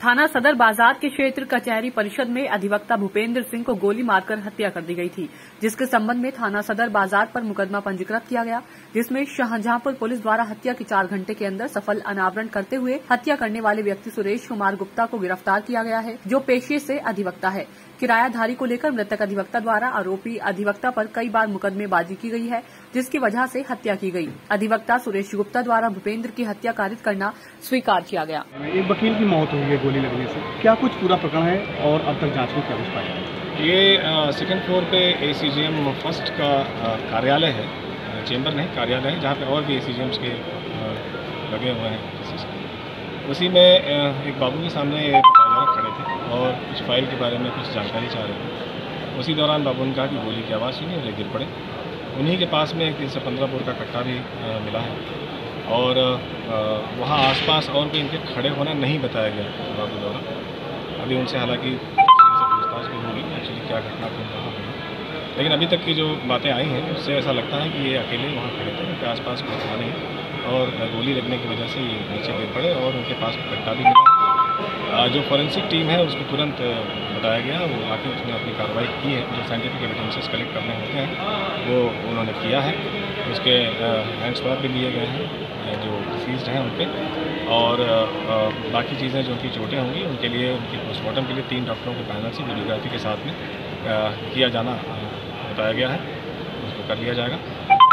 थाना सदर बाज़ार के क्षेत्र कचहरी परिषद में अधिवक्ता भूपेंद्र सिंह को गोली मारकर हत्या कर दी गई थी, जिसके संबंध में थाना सदर बाज़ार पर मुकदमा पंजीकृत किया गया, जिसमें शाहजहांपुर पुलिस द्वारा हत्या के चार घंटे के अंदर सफल अनावरण करते हुए हत्या करने वाले व्यक्ति सुरेश कुमार गुप्ता को गिरफ़्तार किया गया है, जो पेशे से अधिवक्ता है। किरायाधारी को लेकर मृतक अधिवक्ता द्वारा आरोपी अधिवक्ता पर कई बार मुकदमेबाजी की गई है जिसकी वजह से हत्या की गई। अधिवक्ता सुरेश गुप्ता द्वारा भूपेंद्र की हत्या कारित करना स्वीकार किया गया। एक वकील की मौत हुई है गोली लगने से। क्या कुछ पूरा प्रकरण है और अब तक जाँच में क्या कुछ पाया ये सेकंड फ्लोर पे ए फ़र्स्ट का कार्यालय है चेंबर नहीं कार्यालय है जहाँ पे और भी ए के लगे हुए हैं। उसी में एक बाबू के सामने बताया खड़े थे और कुछ फ़ाइल के बारे में कुछ जानकारी चाह रहे थे। उसी दौरान बाबू ने कहा कि गोली की आवाज़ सुनी और गिर पड़े। उन्हीं के पास में एक तीन सौ पंद्रह बोर का कट्टा भी मिला है और वहाँ आसपास और भी इनके खड़े होना नहीं बताया गया बाबू द्वारा। अभी उनसे हालाँकि पूछताछ भी होगी, एक्चुअली क्या घटना हुई लेकिन अभी तक की जो बातें आई हैं, उससे ऐसा लगता है कि ये अकेले वहाँ खड़े थे, उनके आसपास कोई था नहीं और गोली लगने की वजह से ये नीचे गिर पड़े और उनके पास कट्टा भी मिला। जो फॉरेंसिक टीम है, उसको तुरंत बताया गया, वो आके उसने अपनी कार्रवाई की है। जो साइंटिफिक एविडेंसेस कलेक्ट करने होते हैं, वो उन्होंने किया है। उसके हैंड स्वैप भी लिए गए हैं जो डिसीज हैं उनके और बाकी चीज़ें जो उनकी चोटें होंगी, उनके लिए, उनकी पोस्टमार्टम के लिए तीन डॉक्टरों के पैनल से वीडियोग्राफी के साथ में किया जाना बताया गया है उसको कर लिया जाएगा।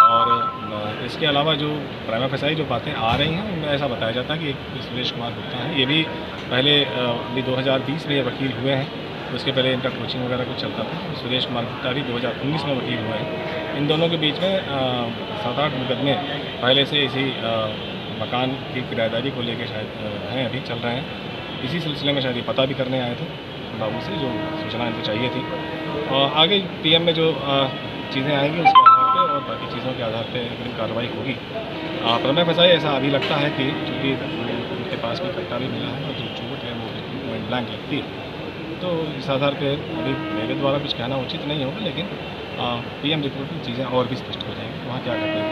और इसके अलावा जो प्राइमा फसाई जो बातें आ रही हैं उनमें ऐसा बताया जाता है कि सुरेश कुमार गुप्ता है। ये भी पहले अभी 2020 में ये वकील हुए हैं उसके पहले इनका कोचिंग वगैरह कुछ चलता था। सुरेश कुमार गुप्ता भी 2019 में वकील हुए हैं। इन दोनों के बीच में सात आठ मुकदमे पहले से इसी अ, मकान की किराएदारी को लेकर शायद हैं अभी चल रहे हैं। इसी सिलसिले में शायद ये पता भी करने आए थे। बाबू से जो सूचना इनको चाहिए थी। और आगे पीएम में जो चीज़ें आएँगी उसके आधार पर और बाकी चीज़ों के आधार पर कार्रवाई होगी। प्रमेय फसाई, ऐसा अभी लगता है कि चूँकि उनके पास भी कट्टा भी मिला है और जो चोट है वो ब्लैंक लगती है। तो इस आधार पर अभी मेरे द्वारा कुछ कहना उचित नहीं होगा, लेकिन पीएम रिपोर्ट में चीज़ें और भी स्पष्ट हो जाएँगी। वहाँ क्या करना है?